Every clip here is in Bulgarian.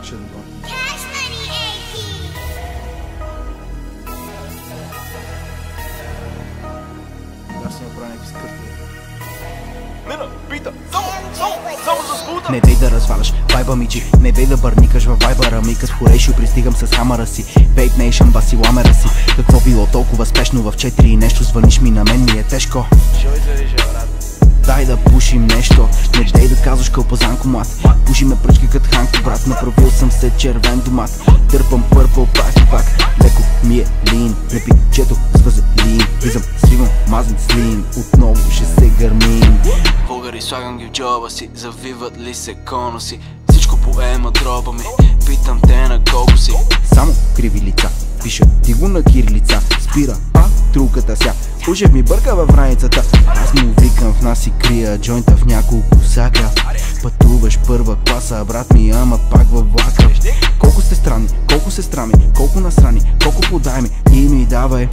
AP. Да. Си направя някакви скърти. Нена, пита, само, само, само за скута! Не дей да разваляш вайба мичи. Не дей да бърникаш във вайбара ми Кът хорейшо пристигам с хамара си. Вейп нейшън баси ламера си. Какво било толкова спешно? В 4 и нещо Звъниш ми. На мен ми е тежко. Жой. Дай да пушим нещо. Не дей да казваш кълпазанко млад Пуши ме пръчки като Ханко брат Направил съм се червен домат. Дърпам пърпъл пак и пак. Леко ми е лин Не пичето с вазелин Влизам, свивам, мазен слин. Отново ще се гърмим. Българи слагам ги в джоба си Завиват ли се конуси Всичко поема дроба ми Питам те на колко си. Само криви лица Пиша ти го на кирилица Спира патрулката ся. Ужев ми бърка във раницата Аз му викам в нас и крия Джойнта в няколко сака. Пътуваш първа класа Брат ми ама пак във влака Колко сте странни, колко се страми Колко насрани, колко подай ми И ми давай.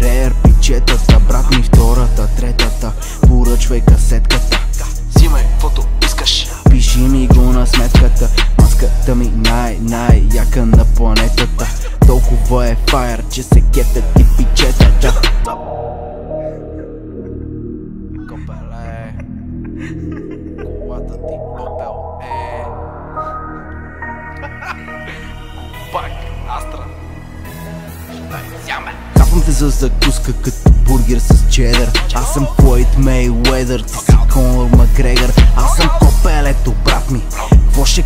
Рер пичетата Брат ми втората, третата. Поръчвай касетката. Взимай, каквото искаш. Пиши ми го на сметката. Маската ми най-най-яка на планетата Толкова е фаер, че се кефят и пичетата Копеле. Колата ти Opel е. Пак, Астра. Капам те за закуска като бургер с чедър. Аз съм Флойд Мейуедър, ти си Конор Макгрегор Аз съм копелето, брат ми. Какво ще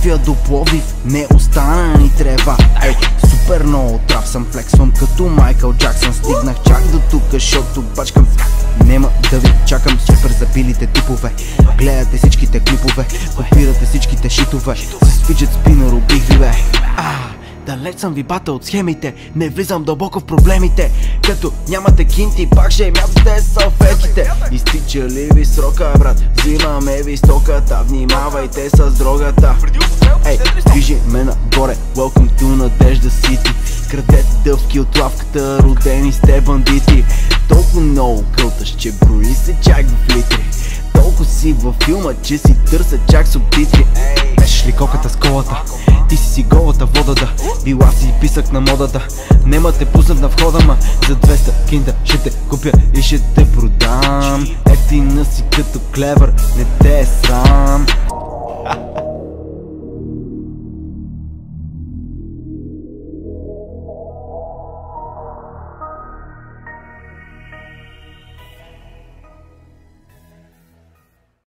София до Пловдив не остана ни трева. Ей, супер много трап съм флексвам като Майкъл Джаксън. Стигнах чак до тук, защото бачкам. Нема да ви чакам супер забилите типове. Гледате всичките клипове, копирате всичките шитове. С фиджет спинър убих ви бе Далеч съм ви бата от схемите Не влизам дълбоко в проблемите. Като нямате кинти, пак ще мятате салфетките. Изтича ли ви срока, брат? Взимаме ви стоката. Внимавайте с дрогата. Ей, движи ме нагоре. Welcome to Надежда Сити. Крадете дъвки от лавката Родени сте бандити. Толкова много кълташ, че брои се чак в литри. Толкова си във филма, че си търся чак субтитри Пешеш ли коката с колата? Ти си си голата вода да Била си писък на модата. Нема те пуснат на входа, ма За 200 кинта ще те купя и ще те продам. Ефтина си като клевър, не те е срам